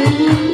Mm-hmm.